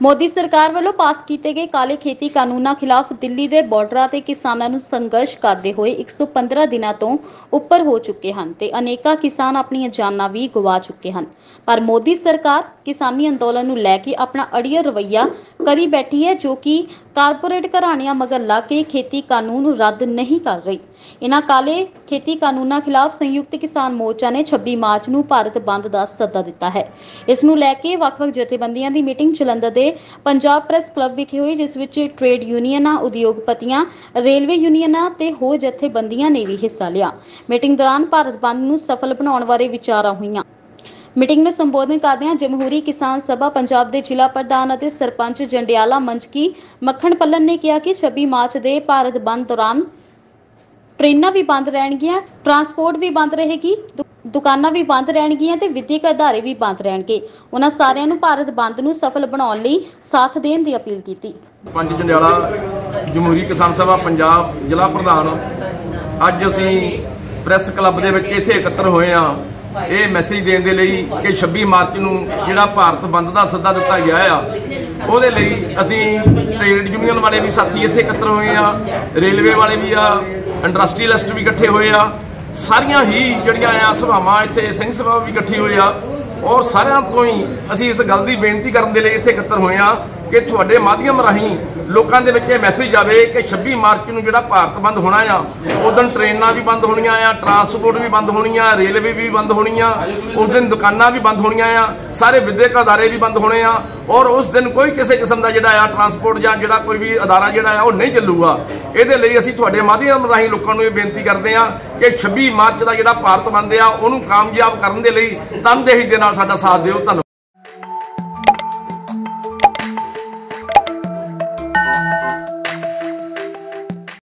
ਮੋਦੀ ਸਰਕਾਰ ਵੱਲੋਂ ਪਾਸ ਕੀਤੇ ਗਏ ਕਾਲੇ ਖੇਤੀ ਕਾਨੂੰਨਾਂ ਖਿਲਾਫ ਦਿੱਲੀ ਦੇ ਬਾਰਡਰਾਂ ਤੇ ਕਿਸਾਨਾਂ ਨੂੰ ਸੰਘਰਸ਼ ਕਰਦੇ ਹੋਏ 115 ਦਿਨਾਂ ਤੋਂ ਉੱਪਰ ਹੋ ਚੁੱਕੇ ਹਨ ਤੇ ਅਨੇਕਾਂ ਕਿਸਾਨ ਆਪਣੀਆਂ ਜਾਨਾਂ ਵੀ ਗਵਾ ਚੁੱਕੇ ਹਨ। ਪਰ ਮੋਦੀ ਸਰਕਾਰ ਕਿਸਾਨੀ ਅੰਦੋਲਨ ਨੂੰ ਲੈ ਕੇ ਆਪਣਾ ਅੜੀਅਰ ਰਵੱਈਆ ਕਰੀ ਬੈਠੀ ਹੈ ਜੋ ਕਿ ਕਾਰਪੋਰੇਟ ਘਰਾਣਿਆਂ ਮਗਰ ਲਾ ਕੇ ਖੇਤੀ ਕਾਨੂੰਨ ਰੱਦ ਨਹੀਂ ਕਰ ਰਹੀ। ਇਹਨਾਂ ਕਾਲੇ ਖੇਤੀ ਕਾਨੂੰਨਾਂ ਖਿਲਾਫ ਸੰਯੁਕਤ ਕਿਸਾਨ ਮੋਰਚਾ ਨੇ 26 ਮਾਰਚ ਨੂੰ ਭਾਰਤ ਬੰਦ ਦਾ ਸੱਦਾ ਦਿੱਤਾ ਹੈ। ਇਸ ਨੂੰ ਲੈ ਕੇ ਵੱਖ-ਵੱਖ ਜਥੇਬੰਦੀਆਂ ਦੀ ਮੀਟਿੰਗ ਜਲੰਧਰ ਦੇ ਪੰਜਾਬ ਪ੍ਰੈਸ ਕਲੱਬ ਵਿਖੇ ਹੋਈ, ਜਿਸ ਵਿੱਚ ਟ੍ਰੇਡ ਯੂਨੀਅਨਾਂ, ਉਦਯੋਗਪਤੀਆਂ, ਰੇਲਵੇ ਯੂਨੀਅਨਾਂ ਤੇ ਹੋਰ ਜਥੇਬੰਦੀਆਂ ਨੇ ਵੀ ਹਿੱਸਾ ਲਿਆ। ਮੀਟਿੰਗ ਦੌਰਾਨ ਭਾਰਤ ਬੰਦ ਨੂੰ ਸਫਲ ਬਣਾਉਣ ਬਾਰੇ ਵਿਚਾਰਾਂ ਹੋਈਆਂ। ਮੀਟਿੰਗ ਨੂੰ ਸੰਬੋਧਨ ਕਰਦਿਆਂ ਜਮਹੂਰੀ ਕਿਸਾਨ ਸਭਾ ਪੰਜਾਬ ਦੇ ਜ਼ਿਲ੍ਹਾ ਪ੍ਰਧਾਨ ਅਤੇ ਸਰਪੰਚ ਜੰਡਿਆਲਾ ਮੰਚਕੀ ਮੱਖਣ ਪੱਲਨ ਨੇ ਕਿਹਾ ਕਿ 26 ਮਾਰਚ ਦੇ ਭਾਰਤ ਬੰਦ ਦੌਰਾਨ ਟ੍ਰੇਨਾਂ ਵੀ ਬੰਦ ਰਹਿਣਗੀਆਂ, ਟਰਾਂਸਪੋਰਟ ਵੀ ਬੰਦ ਰਹੇਗੀ। ਦੁਕਾਨਾਂ ਵੀ ਬੰਦ ਰਹਿਣਗੀਆਂ ਤੇ ਵਿੱਦਿਅਕ ਅਦਾਰੇ ਵੀ ਬੰਦ ਰਹਿਣਗੇ। ਉਹਨਾਂ ਸਾਰਿਆਂ ਨੂੰ ਭਾਰਤ ਬੰਦ ਨੂੰ ਸਫਲ ਬਣਾਉਣ ਲਈ ਸਾਥ ਦੇਣ ਦੀ ਅਪੀਲ ਕੀਤੀ। ਪੰਜ ਜੰਡਿਆਲਾ, ਜਮਹੂਰੀ ਕਿਸਾਨ ਸਭਾ, ਪੰਜਾਬ ਜ਼ਿਲ੍ਹਾ ਪ੍ਰਧਾਨ। ਅੱਜ ਅਸੀਂ ਪ੍ਰੈਸ ਕਲੱਬ ਦੇ ਵਿੱਚ ਇੱਥੇ ਇਕੱਤਰ ਹੋਏ ਆ ਇਹ ਮੈਸੇਜ ਦੇਣ ਦੇ ਲਈ ਕਿ 26 ਮਾਰਚ ਨੂੰ ਜਿਹੜਾ ਭਾਰਤ ਬੰਦ ਦਾ ਸੱਦਾ ਦਿੱਤਾ ਗਿਆ ਆ, ਉਹਦੇ ਲਈ ਅਸੀਂ ਟ੍ਰੇਡ ਯੂਨੀਅਨ ਵਾਲੇ ਵੀ ਸਾਥੀ ਇੱਥੇ ਇਕੱਤਰ ਹੋਏ ਆ ਰੇਲਵੇ ਵਾਲੇ ਵੀ ਆ, ਇੰਡਸਟਰੀਅਲਿਸਟ ਵੀ ਇਕੱਠੇ ਹੋਏ ਆ। ਸਾਰੀਆਂ ਹੀ ਜਿਹੜੀਆਂ ਆ ਸਭਾਵਾਂ ਇੱਥੇ ਸਿੰਘ ਸਭਾ ਵੀ ਇਕੱਠੀ ਹੋਈ ਆ ਔਰ ਸਾਰਿਆਂ ਤੋਂ ਹੀ ਅਸੀਂ ਇਸ ਗੱਲ ਦੀ ਬੇਨਤੀ ਕਰਨ ਦੇ ਲਈ ਇੱਥੇ ਇਕੱਤਰ ਹੋਏ ਆ। ਕਿ ਤੁਹਾਡੇ ਮਾਧਿਅਮ ਰਾਹੀਂ ਲੋਕਾਂ ਦੇ ਵਿੱਚ ਇਹ ਮੈਸੇਜ ਜਾਵੇ ਕਿ 26 ਮਾਰਚ ਨੂੰ ਜਿਹੜਾ ਭਾਰਤ ਬੰਦ ਹੋਣਾ ਆ, ਉਦੋਂ ਟ੍ਰੇਨਾਂ ਵੀ ਬੰਦ ਹੋਣੀਆਂ ਆ ਟਰਾਂਸਪੋਰਟ ਵੀ ਬੰਦ ਹੋਣੀਆਂ, ਰੇਲਵੇ ਵੀ ਬੰਦ ਹੋਣੀਆਂ, ਉਸ ਦਿਨ ਦੁਕਾਨਾਂ ਵੀ ਬੰਦ ਹੋਣੀਆਂ ਆ, ਸਾਰੇ ਵਿਦਿਅਕ ਅਦਾਰੇ ਵੀ ਬੰਦ ਹੋਣੇ ਆ, ਔਰ ਉਸ ਦਿਨ ਕੋਈ ਕਿਸੇ ਕਿਸਮ ਦਾ ਜਿਹੜਾ ਆ ਟਰਾਂਸਪੋਰਟ ਜਾਂ ਜਿਹੜਾ ਕੋਈ ਵੀ ਅਦਾਰਾ ਜਿਹੜਾ ਆ, ਉਹ ਨਹੀਂ ਚੱਲੂਗਾ। ਇਹਦੇ ਲਈ ਅਸੀਂ ਤੁਹਾਡੇ ਮਾਧਿਅਮ ਰਾਹੀਂ ਲੋਕਾਂ ਨੂੰ ਇਹ ਬੇਨਤੀ ਕਰਦੇ ਆ ਕਿ 26 ਮਾਰਚ ਦਾ ਜਿਹੜਾ ਭਾਰਤ ਬੰਦ ਆ, ਉਹਨੂੰ ਕਾਮਯਾਬ ਕਰਨ ਦੇ ਲਈ ਤਨਦੇਹੀ ਦੇ ਨਾਲ ਸਾਡਾ ਸਾਥ ਦਿਓ। ਧੰਨਵਾਦ।